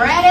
ready?